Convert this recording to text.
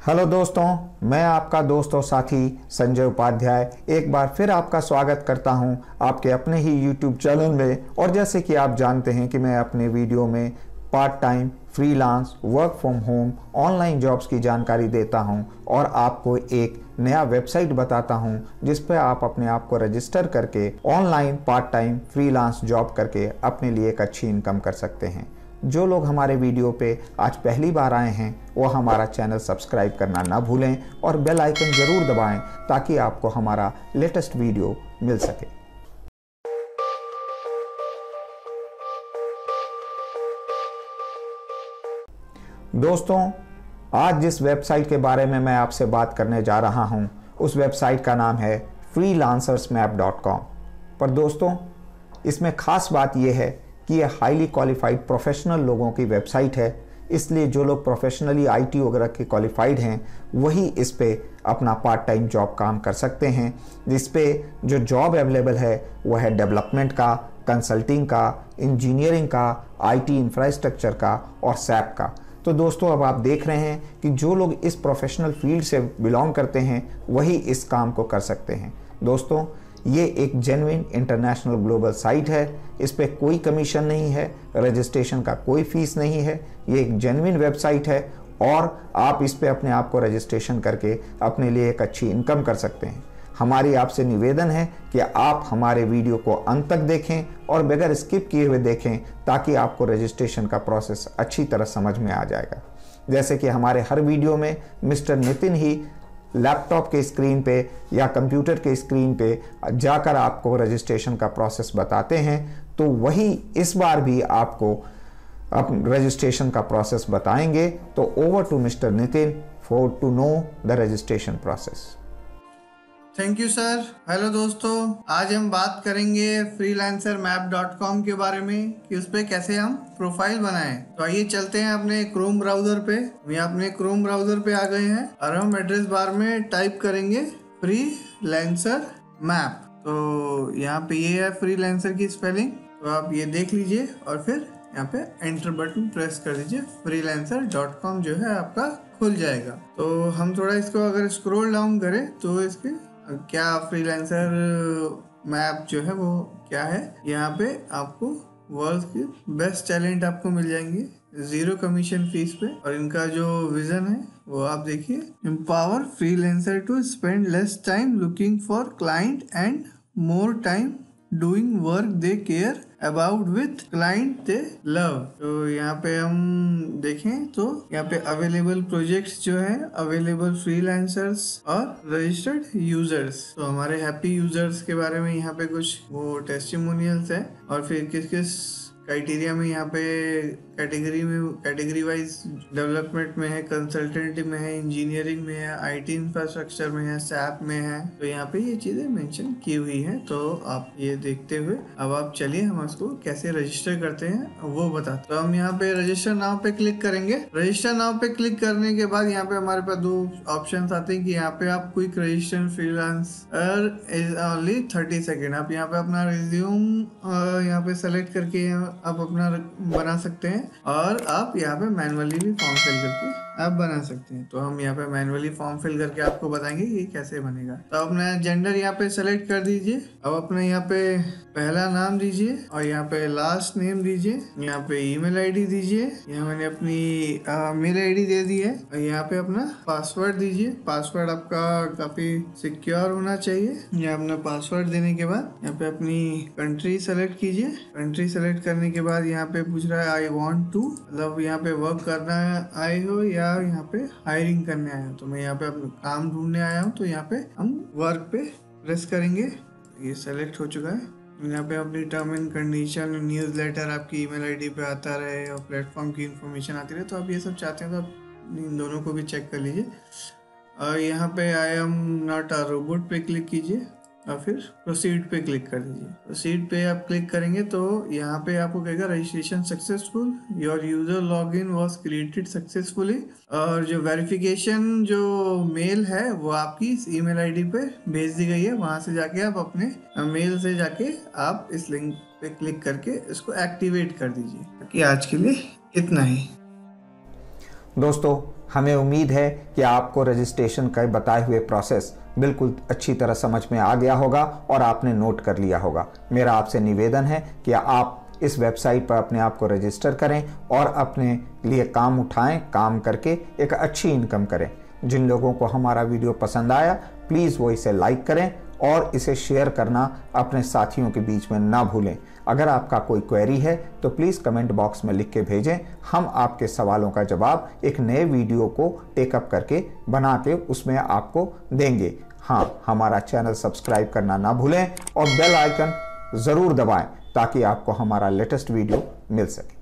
Hello दोस्तों, मैं आपका दोस्त और साथी संजय उपाध्याय एक बार फिर आपका स्वागत करता हूँ आपके अपने ही यूट्यूब चैनल में। और जैसे कि आप जानते हैं कि मैं अपने वीडियो में part time freelance work from home online jobs की जानकारी देता हूँ और आपको एक नया वेबसाइट बताता हूँ जिस पर आप अपने आप को रजिस्टर करके online part time freelance job करके अपने लिए एक अच्छी इनकम कर सकते हैं। जो लोग हमारे वीडियो पे आज पहली बार आए हैं, वो हमारा चैनल सब्सक्राइब करना ना भूलें और बेल आइकन ज़रूर दबाएँ ताकि आपको हमारा लेटेस्ट वीडियो मिल सके। दोस्तों, आज जिस वेबसाइट के बारे में मैं आपसे बात करने जा रहा हूँ, उस वेबसाइट का नाम है फ्री पर दोस्तों, इसमें खास बात यह है कि ये हाईली क्वालिफाइड प्रोफेशनल लोगों की वेबसाइट है। इसलिए जो लोग प्रोफेशनली आईटी वगैरह के क्वालिफाइड हैं, वही इस पर अपना पार्ट टाइम जॉब काम कर सकते हैं। इस पर जो जॉब अवेलेबल है वह है डेवलपमेंट का कंसल्टिंग का इंजीनियरिंग का आईटी इंफ्रास्ट्रक्चर का और सैप का। तो दोस्तों, अब आप देख रहे हैं कि जो लोग इस प्रोफेशनल फ़ील्ड से बिलोंग करते हैं, वही इस काम को कर सकते हैं। दोस्तों ये एक जेनविन इंटरनेशनल ग्लोबल साइट है, इस पर कोई कमीशन नहीं है रजिस्ट्रेशन का कोई फ़ीस नहीं है, ये एक जेनविन वेबसाइट है और आप इस पर अपने आप को रजिस्ट्रेशन करके अपने लिए एक अच्छी इनकम कर सकते हैं। हमारी आपसे निवेदन है कि आप हमारे वीडियो को अंत तक देखें और बगैर स्किप किए हुए देखें ताकि आपको रजिस्ट्रेशन का प्रोसेस अच्छी तरह समझ में आ जाएगा। जैसे कि हमारे हर वीडियो में मिस्टर नितिन ही लैपटॉप के स्क्रीन पे या कंप्यूटर के स्क्रीन पे जाकर आपको रजिस्ट्रेशन का प्रोसेस बताते हैं। तो वही इस बार भी आपको अब रजिस्ट्रेशन का प्रोसेस बताएँगे। तो over to mister Nitin for to know the registration process thank you sir hello दोस्तों. आज हम बात करेंगे फ्रीलांसर मैप डॉट कॉम के बारे में कि उस पर कैसे हम प्रोफ़ाइल बनाएँ। तो आइए चलते हैं अपने क्रोम ब्राउज़र पे। हम अपने क्रोम ब्राउज़र पे आ गए हैं और हम एड्रेस बार में टाइप करेंगे फ्री लेंसर मैप तो यहाँ पे ये है फ्री लेंसर की स्पेलिंग तो आप ये देख लीजिए और फिर यहाँ पे एंटर बटन प्रेस कर दीजिए। कॉम जो है आपका खुल जाएगा। तो हम थोड़ा इसको अगर स्क्रॉल डाउन करें तो इसके क्या फ्रीलांसर मैप जो है वो क्या है? यहाँ पे आपको वर्ल्ड के बेस्ट टैलेंट आपको मिल जाएँगे ज़ीरो कमीशन फ़ीस पे। और इनका जो विजन है, वो आप देखिए empower freelancer to spend less time looking for client and more time doing work they care about with client they love. तो यहाँ पे हम देखें तो यहाँ पे अवेलेबल प्रोजेक्ट्स जो है, अवेलेबल फ्रीलांसर्स और रजिस्टर्ड यूज़र्स तो हमारे हैप्पी यूज़र्स के बारे में यहाँ पे कुछ वो टेस्टिमोनियल्स है और फिर किस किस क्राइटेरिया में यहाँ पे कैटेगरी में, कैटेगरी वाइज डेवलपमेंट में है, कंसल्टेंट में है, इंजीनियरिंग में है आईटी इंफ्रास्ट्रक्चर में है सैप में है। तो यहाँ पे ये चीज़ें मेंशन की हुई हैं। तो आप ये देखते हुए, अब आप चलिए, हम उसको कैसे रजिस्टर करते हैं, वो बताते तो हम यहाँ पे रजिस्टर नाव पे क्लिक करेंगे। रजिस्टर नाव पे क्लिक करने के बाद यहाँ पे हमारे पास दो ऑप्शन आते हैं कि यहाँ पे आप quick register freelancer is only thirty second आप यहाँ पे अपना रिज्यूम यहाँ पे सेलेक्ट करके आप अपना बना सकते हैं। और आप यहाँ पे मैनुअली भी फॉर्म फिल करके आप बना सकते हैं। तो हम यहाँ पे मैनुअली फॉर्म फिल करके आपको बताएँगे ये कैसे बनेगा। तो अपना जेंडर यहाँ पे सेलेक्ट कर दीजिए। अब अपने यहाँ पे पहला नाम दीजिए और यहाँ पे लास्ट नेम दीजिए। यहाँ पे ईमेल आईडी दीजिए। यहाँ मैंने अपनी मेल आईडी दे दी है। और यहाँ पे अपना पासवर्ड दीजिए। पासवर्ड आपका काफ़ी सिक्योर होना चाहिए। यहाँ अपना पासवर्ड देने के बाद यहाँ पे अपनी कंट्री सेलेक्ट कीजिए। कंट्री सेलेक्ट करने के बाद यहाँ पे पूछ रहा है आई वॉन्ट टू मतलब यहाँ पे वर्क करना आए हो या यहाँ पे हायरिंग करने आया हूँ। तो मैं यहाँ पे अपना काम ढूँढने आया हूँ। तो यहाँ पे हम वर्क पे प्रेस करेंगे। ये सेलेक्ट हो चुका है। यहाँ पे अपनी term and condition newsletter आपकी ईमेल आईडी पे आता रहे और प्लेटफॉर्म की इन्फॉर्मेशन आती रहे। तो आप ये सब चाहते हैं तो आप इन दोनों को भी चेक कर लीजिए। और यहाँ पे I am not a robot पे क्लिक कीजिए। और फिर प्रोसीड पे क्लिक कर दीजिए। प्रोसीड पे आप क्लिक करेंगे तो यहाँ पे आपको कहेगा registration successful your user log in was created successfully और जो वेरिफिकेशन जो मेल है वो आपकी ईमेल आईडी पे भेज दी गई है। वहाँ से जाके आप अपने मेल से जाके आप इस लिंक पे क्लिक करके इसको एक्टिवेट कर दीजिए। कि आज के लिए इतना ही। दोस्तों हमें उम्मीद है कि आपको रजिस्ट्रेशन का बताए हुए प्रोसेस बिल्कुल अच्छी तरह समझ में आ गया होगा और आपने नोट कर लिया होगा। मेरा आपसे निवेदन है कि आप इस वेबसाइट पर अपने आप को रजिस्टर करें और अपने लिए काम उठाएँ, काम करके एक अच्छी इनकम करें। जिन लोगों को हमारा वीडियो पसंद आया, प्लीज़ वो इसे लाइक करें और इसे शेयर करना अपने साथियों के बीच में ना भूलें। अगर आपका कोई क्वेरी है तो प्लीज़ कमेंट बॉक्स में लिख के भेजें। हम आपके सवालों का जवाब एक नए वीडियो को टेकअप करके बना के उसमें आपको देंगे। हाँ हमारा चैनल सब्सक्राइब करना ना भूलें और बेल आइकन ज़रूर दबाएँ ताकि आपको हमारा लेटेस्ट वीडियो मिल सके।